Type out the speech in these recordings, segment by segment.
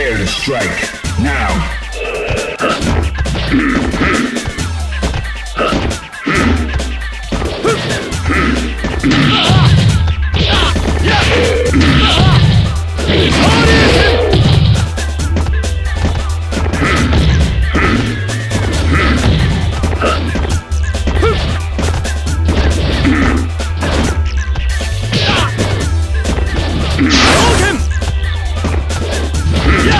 Prepare to strike. Now. Go.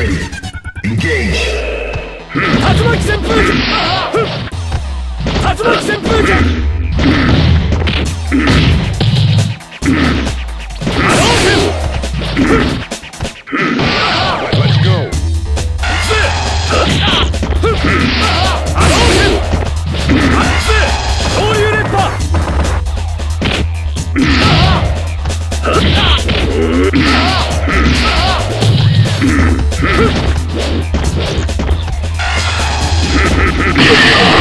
Stop! Yeah!